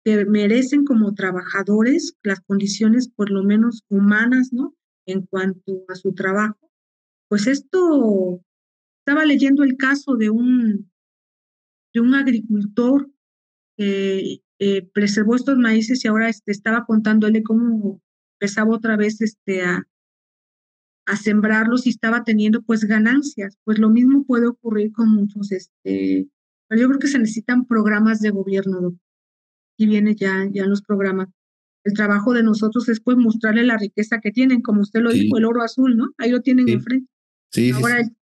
que merecen como trabajadores, las condiciones por lo menos humanas, ¿no? En cuanto a su trabajo. Pues esto, estaba leyendo el caso de un, de un agricultor que eh, preservó estos maíces y ahora este, estaba contándole cómo empezaba otra vez este, a, a sembrarlos y estaba teniendo pues ganancias. Pues lo mismo puede ocurrir con muchos, este, pero yo creo que se necesitan programas de gobierno, y viene ya, ya en los programas. El trabajo de nosotros es pues mostrarle la riqueza que tienen, como usted lo dijo, el oro azul, ¿no? Ahí lo tienen enfrente. Sí, Ahora el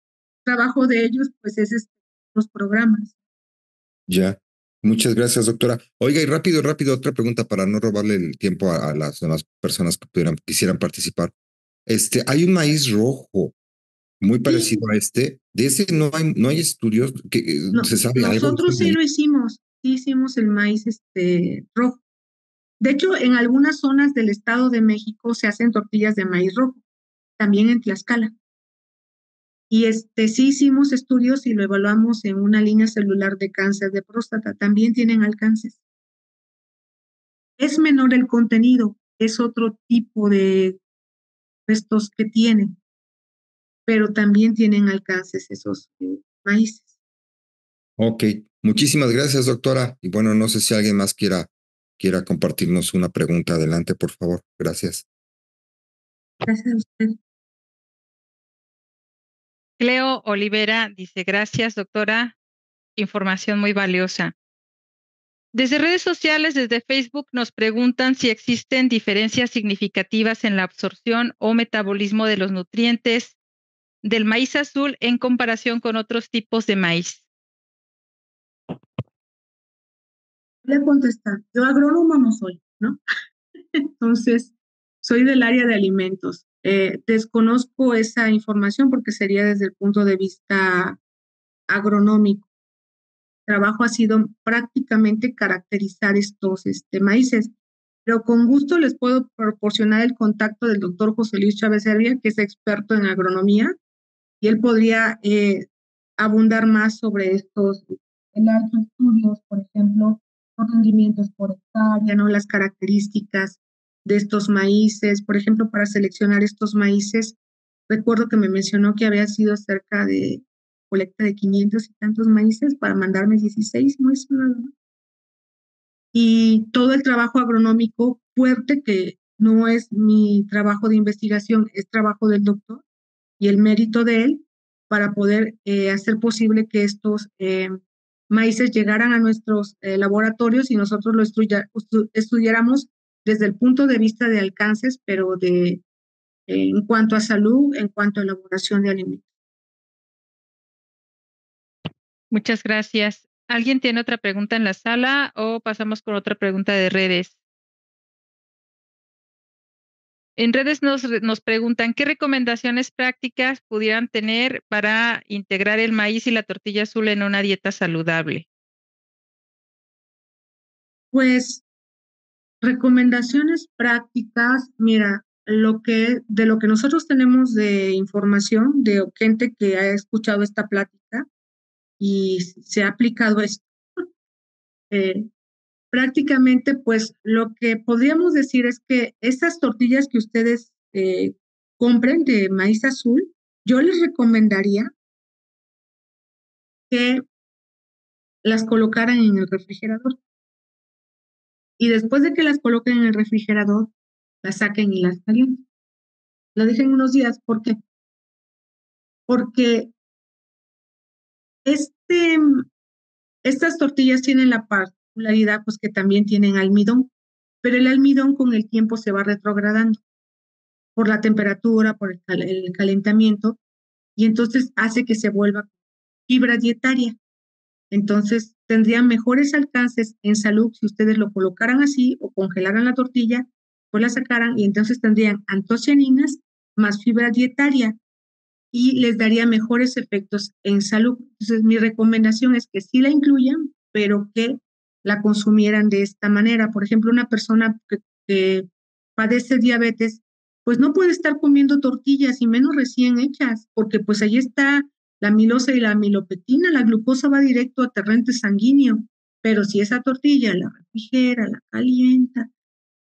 trabajo de ellos pues es este, los programas. Ya. Muchas gracias, doctora. Oiga, y rápido, rápido, otra pregunta para no robarle el tiempo a, las demás personas que pudieran, quisieran participar. Este, hay un maíz rojo muy parecido a este. De ese no hay, no hay estudios que eh, se sabe algo. Nosotros sí lo hicimos hicimos el maíz este, rojo. De hecho, en algunas zonas del Estado de México se hacen tortillas de maíz rojo, también en Tlaxcala. Y este, sí hicimos estudios y lo evaluamos en una línea celular de cáncer de próstata. También tienen alcances. Es menor el contenido, es otro tipo de restos que tienen, pero también tienen alcances esos eh, maíces. Ok, muchísimas gracias, doctora. Y bueno, no sé si alguien más quiera, quiera compartirnos una pregunta. Adelante, por favor. Gracias. Gracias a usted. Cleo Olivera dice, gracias, doctora. Información muy valiosa. Desde redes sociales, desde Facebook, nos preguntan si existen diferencias significativas en la absorción o metabolismo de los nutrientes del maíz azul en comparación con otros tipos de maíz. Le contestar, yo agrónoma no soy, ¿no? Entonces, soy del área de alimentos. Eh, desconozco esa información porque sería desde el punto de vista agronómico. El trabajo ha sido prácticamente caracterizar estos este, maíces, pero con gusto les puedo proporcionar el contacto del doctor José Luis Chávez Herria, que es experto en agronomía, y él podría eh, abundar más sobre estos. Él ha hecho estudios, por ejemplo, rendimientos por hectárea, ¿no? Las características de estos maíces. Por ejemplo, para seleccionar estos maíces, recuerdo que me mencionó que había sido cerca de colecta de 500 y tantos maíces para mandarme 16 muestras. Y todo el trabajo agronómico fuerte, que no es mi trabajo de investigación, es trabajo del doctor y el mérito de él para poder eh, hacer posible que estos eh, maíces llegaran a nuestros eh, laboratorios y nosotros lo estudiáramos desde el punto de vista de alcances, pero de en cuanto a salud, en cuanto a elaboración de alimentos. Muchas gracias. ¿Alguien tiene otra pregunta en la sala o pasamos con otra pregunta de redes? En redes nos, nos, preguntan qué recomendaciones prácticas pudieran tener para integrar el maíz y la tortilla azul en una dieta saludable. Pues recomendaciones prácticas, mira, lo que de lo que nosotros tenemos de información de gente que ha escuchado esta plática y se ha aplicado esto. Eh, prácticamente pues lo que podríamos decir es que estas tortillas que ustedes eh, compren de maíz azul, yo les recomendaría que las colocaran en el refrigerador. Y después de que las coloquen en el refrigerador, las saquen y las calienten. La dejen unos días. ¿Por qué? Porque este, estas tortillas tienen la parte pues que también tienen almidón, pero el almidón con el tiempo se va retrogradando por la temperatura, por el, calentamiento, y entonces hace que se vuelva fibra dietaria. Entonces, tendrían mejores alcances en salud si ustedes lo colocaran así o congelaran la tortilla, pues la sacaran y entonces tendrían antocianinas más fibra dietaria y les daría mejores efectos en salud. Entonces, mi recomendación es que sí la incluyan, pero que la consumieran de esta manera. Por ejemplo, una persona que, padece diabetes, pues no puede estar comiendo tortillas y menos recién hechas, porque pues ahí está la milosa y la milopetina, la glucosa va directo a terrente sanguíneo, pero si esa tortilla la refrigera, la calienta,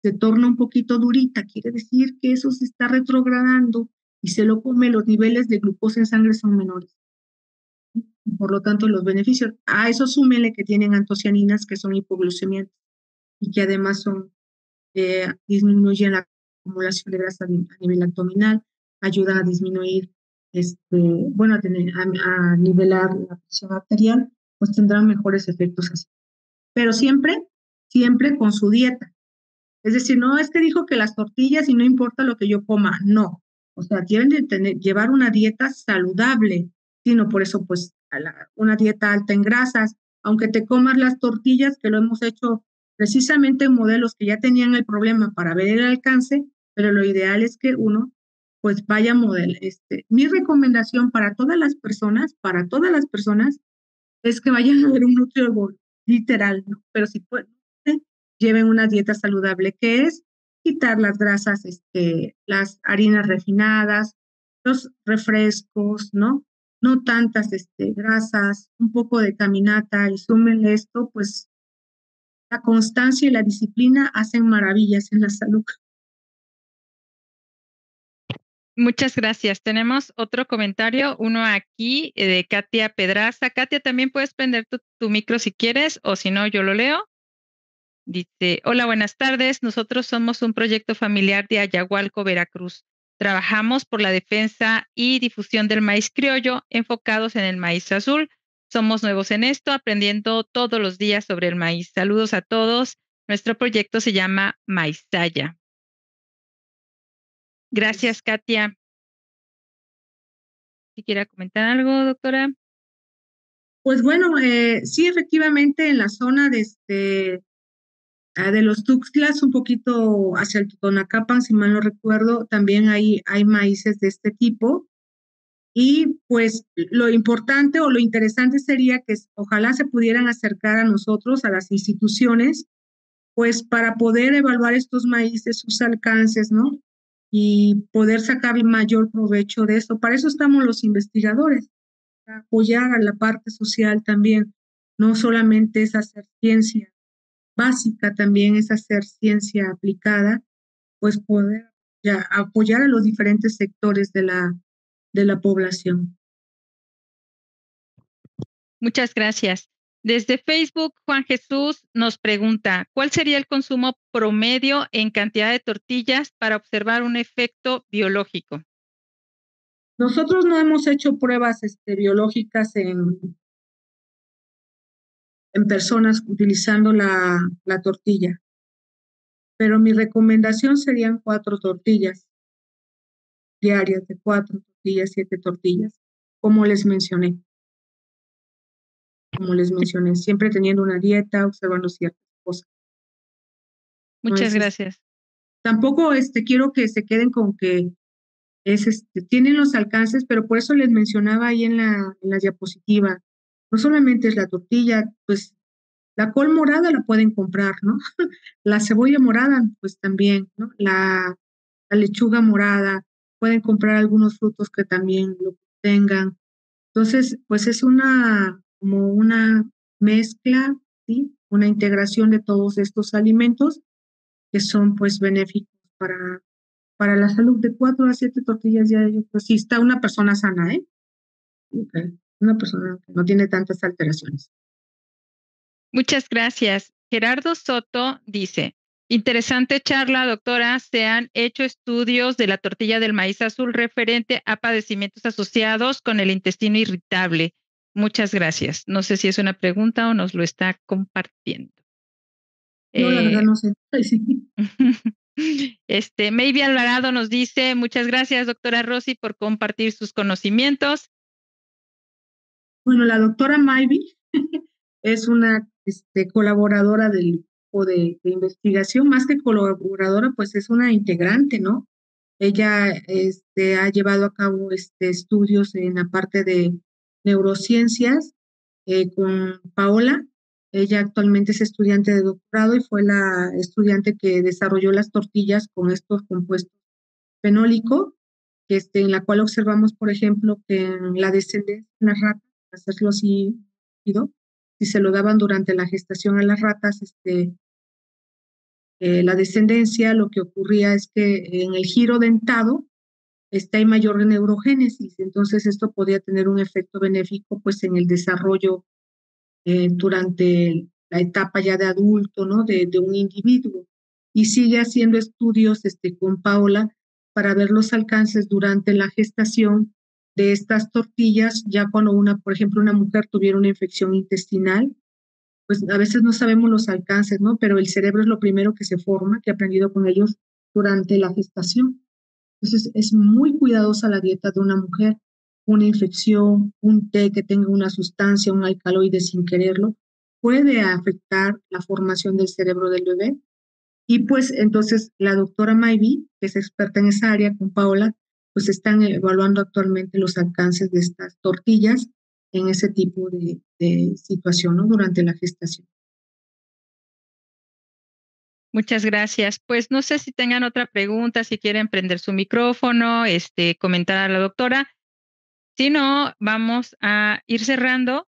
se torna un poquito durita, quiere decir que eso se está retrogradando y se lo come, los niveles de glucosa en sangre son menores. Por lo tanto, los beneficios, a eso súmele que tienen antocianinas que son hipoglucemiantes y que además son, eh, disminuyen la acumulación de grasa a nivel abdominal, ayudan a disminuir, este, bueno, a, tener, a, nivelar la presión arterial, pues tendrán mejores efectos así. Pero siempre, siempre con su dieta. Es decir, no es que dijo que las tortillas y no importa lo que yo coma, no. O sea, tienen de tener, llevar una dieta saludable, sino por eso, pues, una dieta alta en grasas, aunque te comas las tortillas, que lo hemos hecho precisamente en modelos que ya tenían el problema para ver el alcance, pero lo ideal es que uno pues vaya a modelo. Este, mi recomendación para todas las personas, para todas las personas, es que vayan a ver un nutriólogo, literal, ¿no? Pero si pueden, lleven una dieta saludable, que es quitar las grasas, este, las harinas refinadas, los refrescos, ¿no? No tantas este, grasas, un poco de caminata y sumen esto, pues la constancia y la disciplina hacen maravillas en la salud. Muchas gracias. Tenemos otro comentario, uno aquí eh, de Katia Pedraza. Katia, también puedes prender tu, micro si quieres o si no, yo lo leo. Dice, hola, buenas tardes. Nosotros somos un proyecto familiar de Ayahualco, Veracruz. Trabajamos por la defensa y difusión del maíz criollo enfocados en el maíz azul. Somos nuevos en esto, aprendiendo todos los días sobre el maíz. Saludos a todos. Nuestro proyecto se llama Maizaya. Gracias, Katia. Si quiere comentar algo, doctora. Pues bueno, eh, sí, efectivamente, en la zona de este de los Tuxtlas, un poquito hacia el Totonacapan, si mal no recuerdo, también hay, hay maíces de este tipo. Y pues lo importante o lo interesante sería que ojalá se pudieran acercar a nosotros, a las instituciones, pues para poder evaluar estos maíces, sus alcances, ¿no? Y poder sacar el mayor provecho de esto. Para eso estamos los investigadores, apoyar a la parte social también. No solamente es hacer ciencia básica, también es hacer ciencia aplicada, pues poder ya, apoyar a los diferentes sectores de la, de la población. Muchas gracias. Desde Facebook, Juan Jesús nos pregunta, ¿cuál sería el consumo promedio en cantidad de tortillas para observar un efecto biológico? Nosotros no hemos hecho pruebas este, biológicas en, en personas utilizando la, la tortilla, pero mi recomendación serían cuatro tortillas diarias de cuatro tortillas, siete tortillas, como les mencioné. Como les mencioné, siempre teniendo una dieta, observando ciertas cosas. Muchas gracias. tampoco este, quiero que se queden con que es, este, tienen los alcances, pero por eso les mencionaba ahí en la, en la diapositiva, no solamente es la tortilla, pues la col morada la pueden comprar, ¿no? la cebolla morada, pues también, ¿no? La, lechuga morada, pueden comprar algunos frutos que también lo tengan. Entonces, pues es una, como una mezcla, ¿sí? Una integración de todos estos alimentos que son pues benéficos para, para la salud de cuatro a siete tortillas diarias. Pues sí, está una persona sana, ¿eh? Una persona que no tiene tantas alteraciones. Muchas gracias. Gerardo Soto dice, Interesante charla, doctora. Se han hecho estudios de la tortilla del maíz azul referente a padecimientos asociados con el intestino irritable. Muchas gracias. No sé si es una pregunta o nos lo está compartiendo. No, la verdad eh, no sé. Este, Maybe Alvarado nos dice, muchas gracias, doctora Rossi, por compartir sus conocimientos. Bueno, la doctora Maybe es una este, colaboradora del grupo de, investigación, más que colaboradora, pues es una integrante, ¿no? Ella este, ha llevado a cabo este, estudios en la parte de neurociencias eh, con Paola. Ella actualmente es estudiante de doctorado y fue la estudiante que desarrolló las tortillas con estos compuestos fenólicos, este, en la cual observamos, por ejemplo, que en la descendencia de las ratas, hacerlo así, si se lo daban durante la gestación a las ratas, este, eh, la descendencia, lo que ocurría es que en el giro dentado está hay mayor neurogénesis, entonces esto podía tener un efecto benéfico pues en el desarrollo eh, durante la etapa ya de adulto, ¿no? De, de, un individuo. Y sigue haciendo estudios este, con Paola para ver los alcances durante la gestación de estas tortillas, ya cuando una, por ejemplo, una mujer tuviera una infección intestinal, pues a veces no sabemos los alcances, ¿no? Pero el cerebro es lo primero que se forma, que he aprendido con ellos durante la gestación. Entonces es muy cuidadosa la dieta de una mujer. Una infección, un té que tenga una sustancia, un alcaloide sin quererlo, puede afectar la formación del cerebro del bebé. Y pues entonces la doctora Maybe, que es experta en esa área con Paola, pues están evaluando actualmente los alcances de estas tortillas en ese tipo de, situación ¿no? durante la gestación. Muchas gracias. Pues no sé si tengan otra pregunta, si quieren prender su micrófono, este, comentar a la doctora. Si no, vamos a ir cerrando.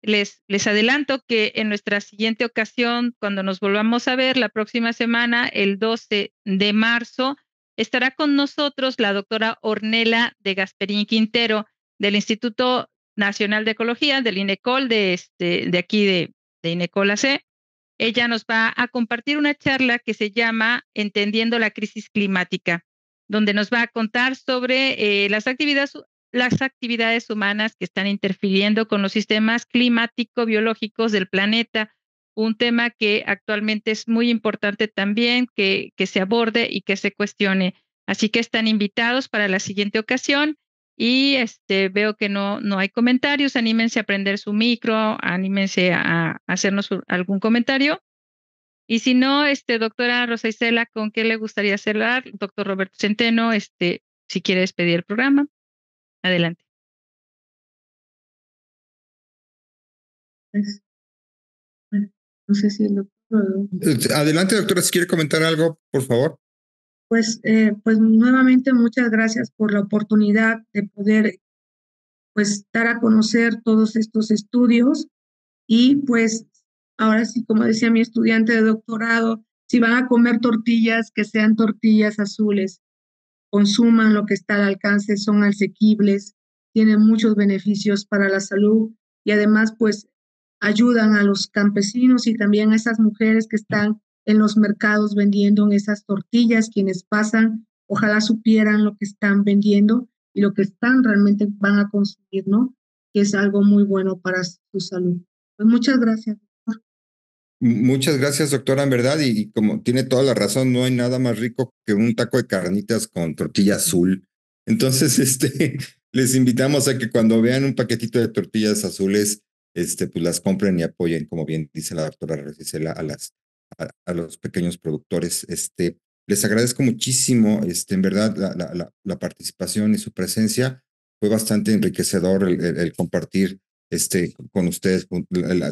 Les, les adelanto que en nuestra siguiente ocasión, cuando nos volvamos a ver la próxima semana, el 12 de marzo, Estará con nosotros la doctora Ornela de Gasperín Quintero del Instituto Nacional de Ecología, del INECOL, de, este, aquí de, de. Ella nos va a compartir una charla que se llama Entendiendo la crisis climática, donde nos va a contar sobre eh, las, actividades, las actividades humanas que están interfiriendo con los sistemas climático-biológicos del planeta, un tema que actualmente es muy importante también que, que se aborde y que se cuestione. Así que están invitados para la siguiente ocasión y este, veo que no, no hay comentarios. Anímense a prender su micro, anímense a, hacernos algún comentario. Y si no, este, doctora Rosa Isela, ¿con qué le gustaría cerrar? Doctor Roberto Centeno, este, si quiere despedir el programa, adelante. Pues, no sé si el doctor. Eh, adelante, doctora, si quiere comentar algo, por favor. Pues, eh, pues nuevamente muchas gracias por la oportunidad de poder pues dar a conocer todos estos estudios y pues ahora sí, como decía mi estudiante de doctorado, si van a comer tortillas, que sean tortillas azules, consuman lo que está al alcance, son asequibles, tienen muchos beneficios para la salud y además pues ayudan a los campesinos y también a esas mujeres que están en los mercados vendiendo esas tortillas, quienes pasan, ojalá supieran lo que están vendiendo y lo que están realmente van a consumir, ¿no? Que es algo muy bueno para su salud. Pues muchas gracias. Muchas gracias, doctora, en verdad, y, como tiene toda la razón, no hay nada más rico que un taco de carnitas con tortilla azul. Entonces, este, les invitamos a que cuando vean un paquetito de tortillas azules, este, pues las compren y apoyen, como bien dice la doctora Recisela, a, a, los pequeños productores. Este, les agradezco muchísimo, este, en verdad, la, la, la participación y su presencia. Fue bastante enriquecedor el, compartir este, con ustedes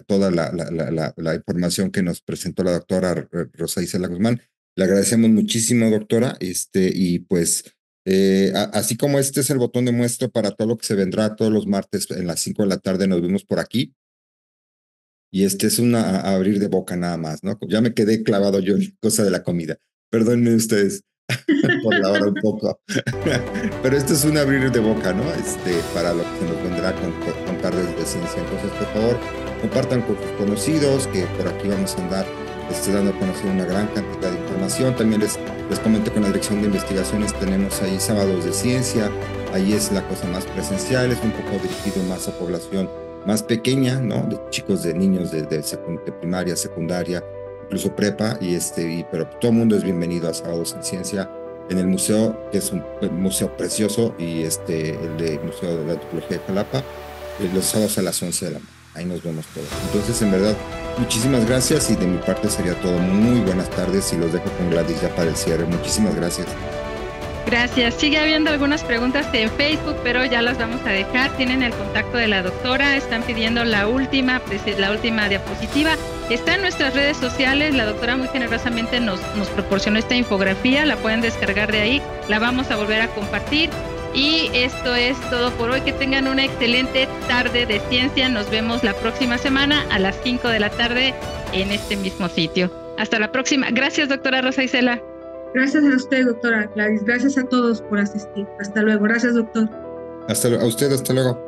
toda la, la, información que nos presentó la doctora Rosa Isela Guzmán. Le agradecemos muchísimo, doctora, este, y pues eh, así como este es el botón de muestra para todo lo que se vendrá todos los martes en las 5 de la tarde, nos vemos por aquí. Y este es un abrir de boca nada más, ¿no? Ya me quedé clavado yo en cosa de la comida. Perdónenme ustedes por la hora un poco. Pero este es un abrir de boca, ¿no? Este, para lo que nos vendrá con, con tardes de ciencia. Entonces, por favor, compartan con sus conocidos que por aquí vamos a andar este, dando a conocer una gran cantidad de información. También les, les comento que en la Dirección de Investigaciones tenemos ahí sábados de ciencia, ahí es la cosa más presencial, es un poco dirigido más a población más pequeña, ¿no? De chicos, de niños de, primaria, secundaria, incluso prepa, y este, pero todo el mundo es bienvenido a Sábados en Ciencia en el museo, que es un, museo precioso, y este, el de Museo de la Antropología de Jalapa, eh, los sábados a las 11 de la mañana. Ahí nos vemos todos. Entonces, en verdad, muchísimas gracias y de mi parte sería todo. Muy buenas tardes y los dejo con Gladys ya para el cierre. Muchísimas gracias. Gracias. Sigue habiendo algunas preguntas en Facebook, pero ya las vamos a dejar. Tienen el contacto de la doctora, están pidiendo la última, la última diapositiva. Está en nuestras redes sociales, la doctora muy generosamente nos, nos proporcionó esta infografía, la pueden descargar de ahí, la vamos a volver a compartir. Y esto es todo por hoy. Que tengan una excelente tarde de ciencia. Nos vemos la próxima semana a las 5 de la tarde en este mismo sitio. Hasta la próxima. Gracias, doctora Rosa Isela. Gracias a usted, doctora Gladys. Gracias a todos por asistir. Hasta luego. Gracias, doctor. Hasta a usted, hasta luego.